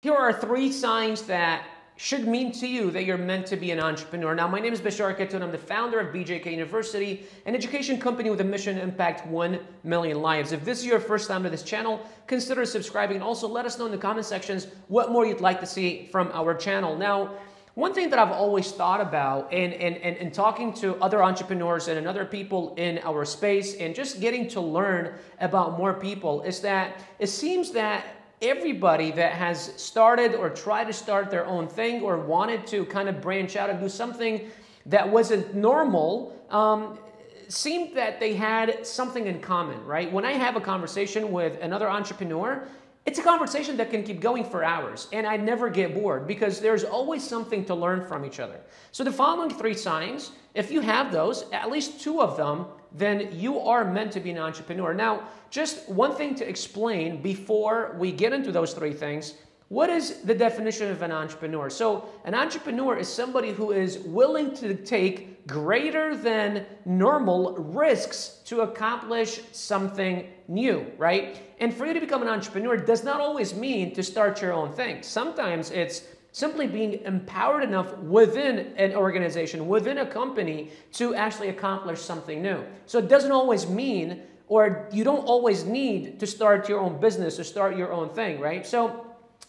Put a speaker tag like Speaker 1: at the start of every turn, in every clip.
Speaker 1: Here are three signs that should mean to you that you're meant to be an entrepreneur. Now, my name is Bashar Katou. I'm the founder of BJK University, an education company with a mission to impact 1 million lives. If this is your first time to this channel, consider subscribing and also let us know in the comment sections what more you'd like to see from our channel. Now, one thing that I've always thought about and, and, and, and talking to other entrepreneurs and other people in our space and just getting to learn about more people is that it seems that everybody that has started or tried to start their own thing or wanted to kind of branch out and do something that wasn't normal um, seemed that they had something in common, right? When I have a conversation with another entrepreneur, it's a conversation that can keep going for hours and I never get bored because there's always something to learn from each other. So the following three signs, if you have those, at least two of them, then you are meant to be an entrepreneur. Now, just one thing to explain before we get into those three things. What is the definition of an entrepreneur? So, an entrepreneur is somebody who is willing to take greater than normal risks to accomplish something new, right? And for you to become an entrepreneur does not always mean to start your own thing. Sometimes it's simply being empowered enough within an organization, within a company to actually accomplish something new. So it doesn't always mean, or you don't always need to start your own business or start your own thing, right? So,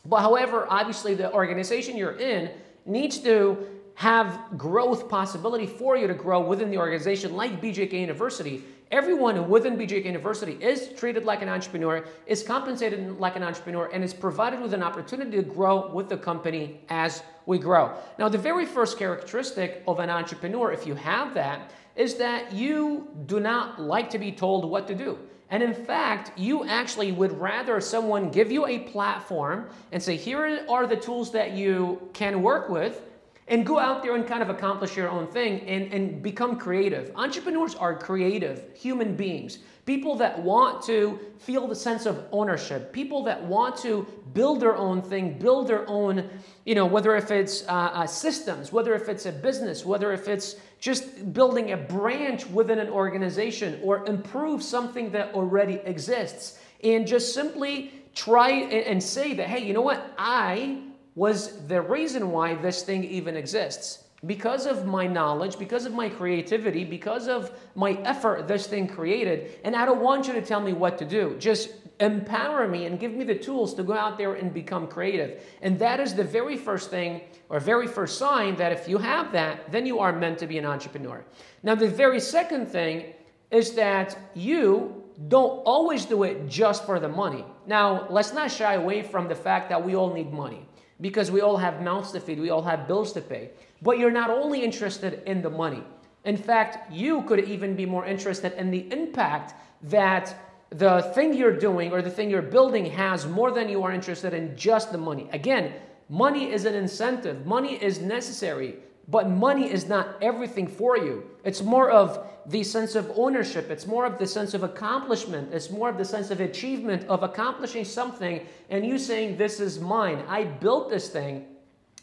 Speaker 1: but however, obviously the organization you're in needs to have growth possibility for you to grow within the organization like BJK University Everyone within BJK University is treated like an entrepreneur, is compensated like an entrepreneur, and is provided with an opportunity to grow with the company as we grow. Now, the very first characteristic of an entrepreneur, if you have that, is that you do not like to be told what to do. And in fact, you actually would rather someone give you a platform and say, here are the tools that you can work with, and go out there and kind of accomplish your own thing and, and become creative. Entrepreneurs are creative human beings, people that want to feel the sense of ownership, people that want to build their own thing, build their own, you know, whether if it's uh, uh, systems, whether if it's a business, whether if it's just building a branch within an organization or improve something that already exists and just simply try and say that, hey, you know what, I was the reason why this thing even exists. Because of my knowledge, because of my creativity, because of my effort this thing created, and I don't want you to tell me what to do. Just empower me and give me the tools to go out there and become creative. And that is the very first thing or very first sign that if you have that, then you are meant to be an entrepreneur. Now, the very second thing is that you don't always do it just for the money. Now, let's not shy away from the fact that we all need money because we all have mouths to feed, we all have bills to pay. But you're not only interested in the money. In fact, you could even be more interested in the impact that the thing you're doing or the thing you're building has more than you are interested in just the money. Again, money is an incentive, money is necessary. But money is not everything for you. It's more of the sense of ownership. It's more of the sense of accomplishment. It's more of the sense of achievement of accomplishing something and you saying, This is mine. I built this thing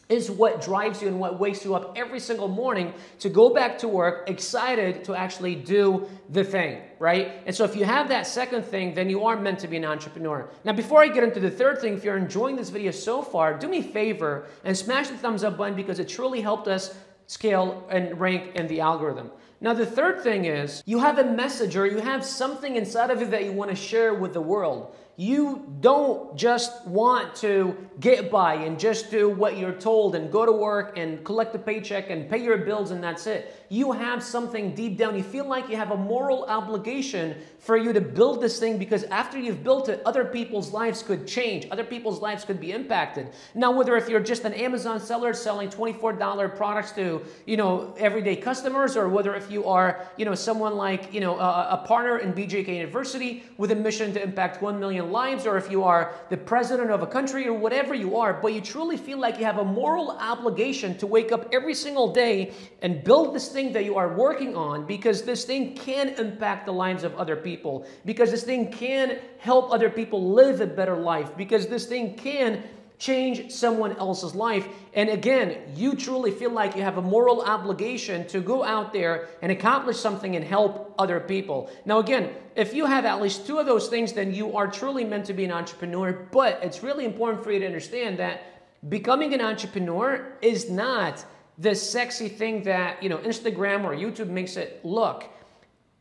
Speaker 1: is what drives you and what wakes you up every single morning to go back to work excited to actually do the thing, right? And so if you have that second thing, then you are meant to be an entrepreneur. Now, before I get into the third thing, if you're enjoying this video so far, do me a favor and smash the thumbs up button because it truly helped us scale and rank in the algorithm. Now, the third thing is you have a message or you have something inside of you that you want to share with the world. You don't just want to get by and just do what you're told and go to work and collect a paycheck and pay your bills and that's it. You have something deep down. You feel like you have a moral obligation for you to build this thing because after you've built it, other people's lives could change. Other people's lives could be impacted. Now, whether if you're just an Amazon seller selling $24 products to, you know, everyday customers or whether if you are, you know, someone like, you know, a, a partner in BJK University with a mission to impact 1 million lives, or if you are the president of a country or whatever you are, but you truly feel like you have a moral obligation to wake up every single day and build this thing that you are working on because this thing can impact the lives of other people, because this thing can help other people live a better life, because this thing can change someone else's life. And again, you truly feel like you have a moral obligation to go out there and accomplish something and help other people. Now, again, if you have at least two of those things, then you are truly meant to be an entrepreneur. But it's really important for you to understand that becoming an entrepreneur is not the sexy thing that, you know, Instagram or YouTube makes it look.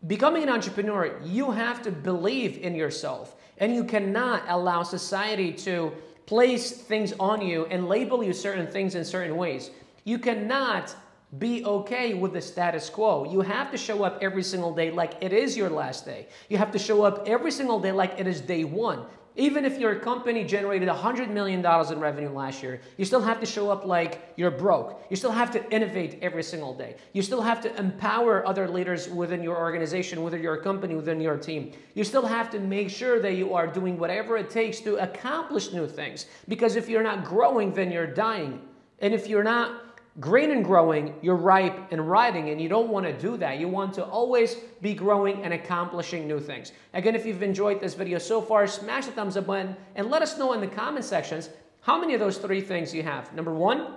Speaker 1: Becoming an entrepreneur, you have to believe in yourself and you cannot allow society to place things on you and label you certain things in certain ways. You cannot be okay with the status quo. You have to show up every single day like it is your last day. You have to show up every single day like it is day one. Even if your company generated $100 million in revenue last year, you still have to show up like you're broke. You still have to innovate every single day. You still have to empower other leaders within your organization, within your company, within your team. You still have to make sure that you are doing whatever it takes to accomplish new things. Because if you're not growing, then you're dying. And if you're not green and growing, you're ripe and riding, and you don't want to do that. You want to always be growing and accomplishing new things. Again, if you've enjoyed this video so far, smash the thumbs up button and let us know in the comment sections how many of those three things you have. Number one,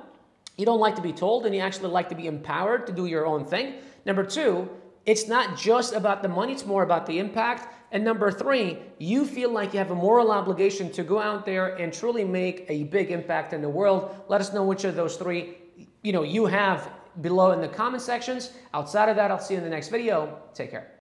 Speaker 1: you don't like to be told and you actually like to be empowered to do your own thing. Number two, it's not just about the money, it's more about the impact. And number three, you feel like you have a moral obligation to go out there and truly make a big impact in the world. Let us know which of those three you know, you have below in the comment sections. Outside of that, I'll see you in the next video. Take care.